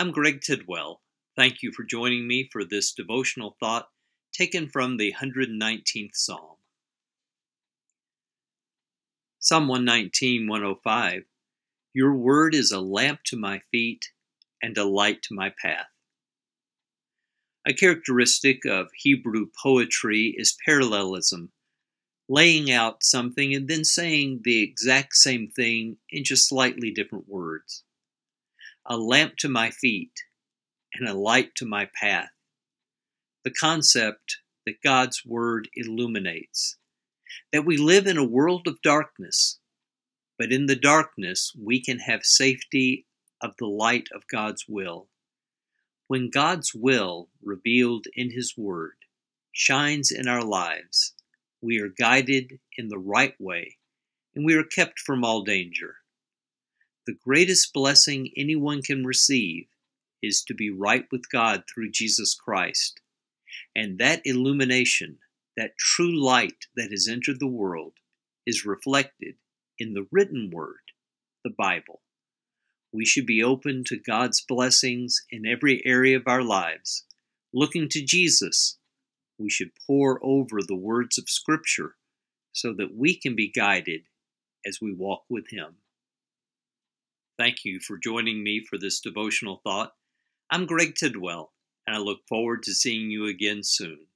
I'm Greg Tidwell. Thank you for joining me for this devotional thought taken from the 119th Psalm. Psalm 119, 105 Your word is a lamp to my feet and a light to my path. A characteristic of Hebrew poetry is parallelism, laying out something and then saying the exact same thing in just slightly different words. A lamp to my feet and a light to my path. The concept that God's Word illuminates, that we live in a world of darkness, but in the darkness we can have safety of the light of God's will. When God's will, revealed in His Word, shines in our lives, we are guided in the right way and we are kept from all danger. The greatest blessing anyone can receive is to be right with God through Jesus Christ. And that illumination, that true light that has entered the world, is reflected in the written word, the Bible we should be open to God's blessings in every area of our lives. Looking to Jesus, we should pore over the words of Scripture so that we can be guided as we walk with Him. Thank you for joining me for this devotional thought. I'm Greg Tidwell, and I look forward to seeing you again soon.